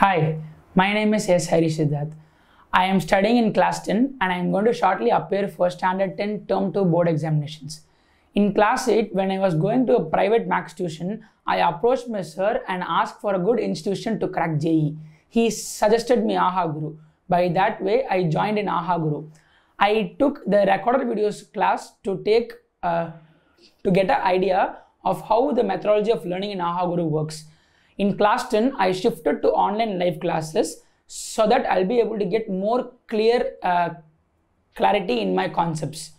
Hi, my name is S. Hari Siddharth. I am studying in class 10 and I am going to shortly appear for standard 10 term 2 board examinations. In class 8, when I was going to a private max tuition, I approached my sir and asked for a good institution to crack JEE. He suggested me Aha Guru. By that way, I joined in Aha Guru. I took the recorded videos class to take uh, to get an idea of how the methodology of learning in Aha Guru works. In class 10, I shifted to online live classes so that I'll be able to get more clear uh, clarity in my concepts.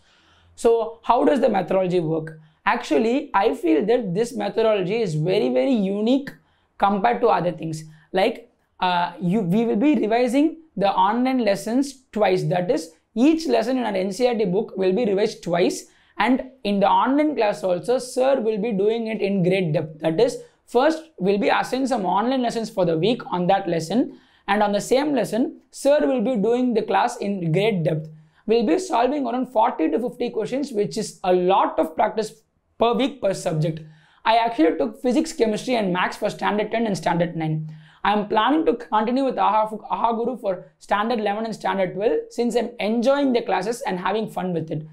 So, how does the methodology work? Actually, I feel that this methodology is very, very unique compared to other things. Like, uh, you, we will be revising the online lessons twice. That is, each lesson in our NCERT book will be revised twice. And in the online class also, sir will be doing it in great depth. That is, first we'll be assigned some online lessons for the week on that lesson. And on the same lesson, sir will be doing the class in great depth we'll be solving around 40 to 50 questions, which is a lot of practice per week per subject. I actually took physics, chemistry, and maths for standard 10 and standard 9. I am planning to continue with AHA Guru for standard 11 and standard 12 since I'm enjoying the classes and having fun with it.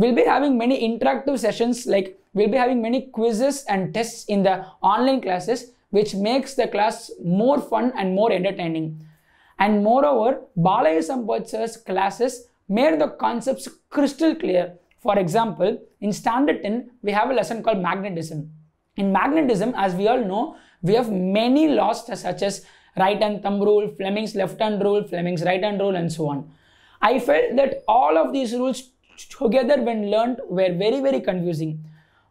We'll be having many interactive sessions like we'll be having many quizzes and tests in the online classes which makes the class more fun and more entertaining. And moreover, Balaji Sampath sir's classes made the concepts crystal clear. For example, in standard 10, we have a lesson called magnetism. In magnetism, as we all know, we have many laws such as right hand thumb rule, Fleming's left hand rule, Fleming's right hand rule, and so on. I felt that all of these rules together when learned were very, very confusing.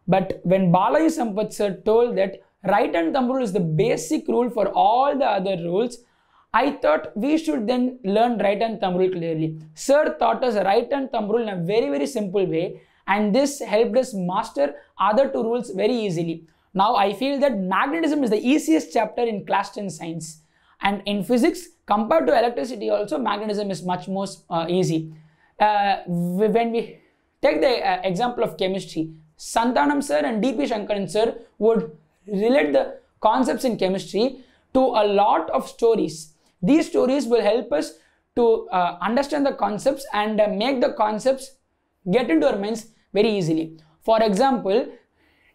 But when Balaji Sampath sir told that right hand thumb rule is the basic rule for all the other rules, I thought we should then learn right hand thumb rule clearly. Sir taught us right hand thumb rule in a very very simple way and this helped us master other two rules very easily. Now I feel that magnetism is the easiest chapter in class 10 science and in physics compared to electricity also magnetism is much more uh, easy. Uh, when we take the uh, example of chemistry, Santanam sir and DP Shankaran sir would relate the concepts in chemistry to a lot of stories these stories will help us to uh, understand the concepts and uh, make the concepts get into our minds very easily. For example,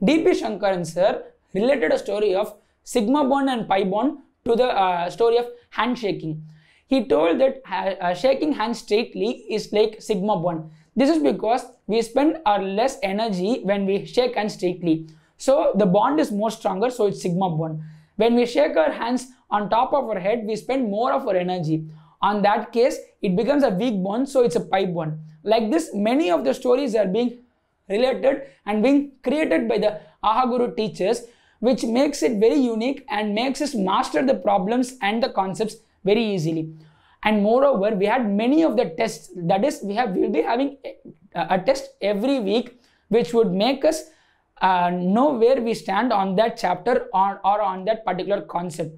D.P. Shankaran sir related a story of sigma bond and pi bond to the uh, story of handshaking. He told that uh, shaking hands straightly is like sigma bond. This is because we spend our less energy when we shake hands straightly. So the bond is more stronger, so it's sigma bond. When we shake our hands on top of our head, we spend more of our energy. On that case, it becomes a weak bond, so it's a pi bond. Like this, many of the stories are being related and being created by the Aha Guru teachers, which makes it very unique and makes us master the problems and the concepts very easily. And moreover, we had many of the tests. That is, we have we'll be having a, a test every week, which would make us uh, know where we stand on that chapter or, or on that particular concept.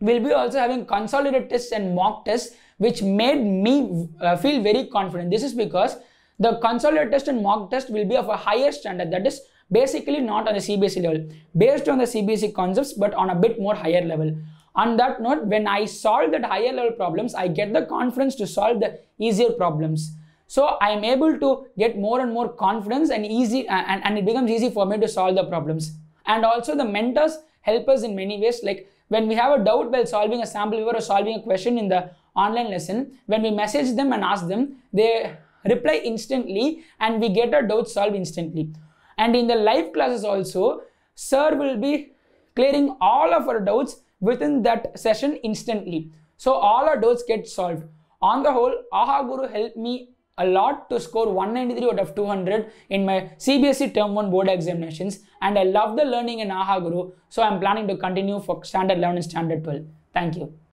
We'll be also having consolidated tests and mock tests, which made me uh, feel very confident. This is because the consolidated test and mock test will be of a higher standard, that is basically not on the CBSE level, based on the CBSE concepts, but on a bit more higher level. On that note, when I solve that higher level problems, I get the confidence to solve the easier problems. So I am able to get more and more confidence and easy and, and it becomes easy for me to solve the problems. And also the mentors help us in many ways like when we have a doubt while solving a sample paper or solving a question in the online lesson, when we message them and ask them, they reply instantly and we get our doubts solved instantly. And in the live classes also, sir will be clearing all of our doubts within that session instantly. So all our doubts get solved. On the whole, Aha Guru helped me a lot to score 193 out of 200 in my CBSE Term 1 board examinations and I love the learning in AHA Guru so I'm planning to continue for Standard 11 and Standard 12. Thank you.